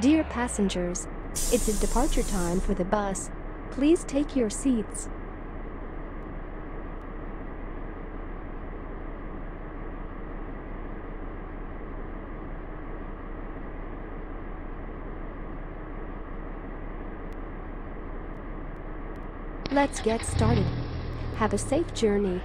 Dear passengers, it's a departure time for the bus. Please take your seats. Let's get started. Have a safe journey.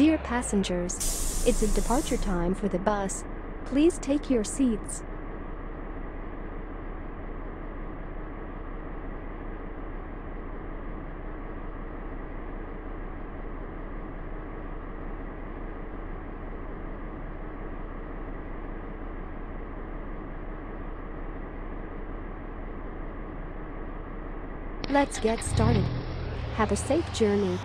Dear passengers, it's departure time for the bus. Please take your seats. Let's get started. Have a safe journey.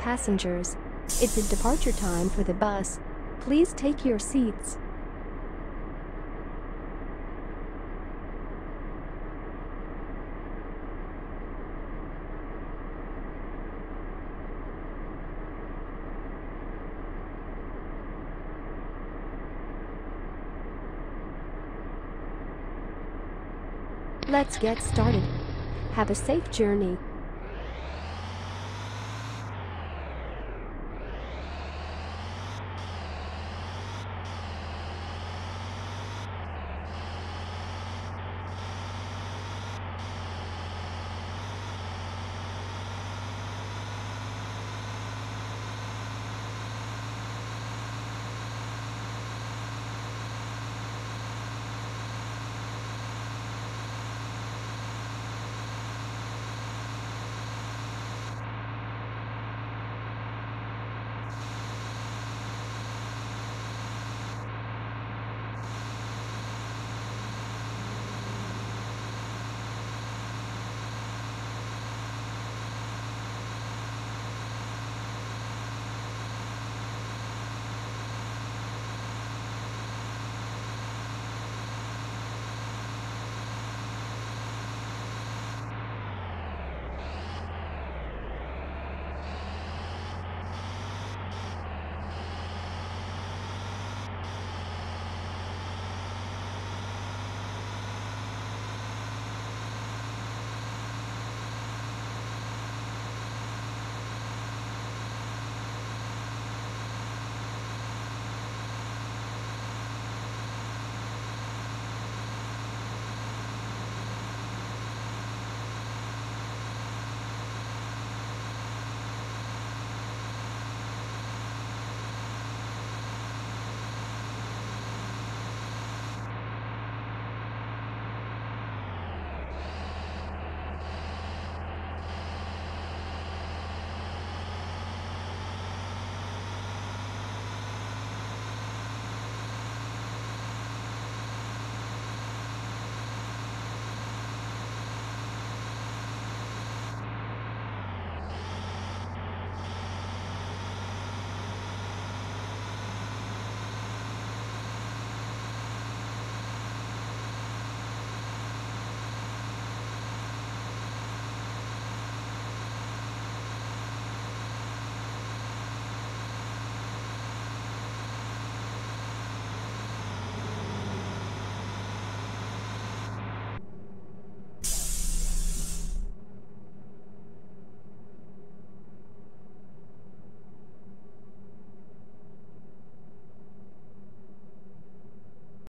Passengers, it's a departure time for the bus. Please take your seats. Let's get started. Have a safe journey.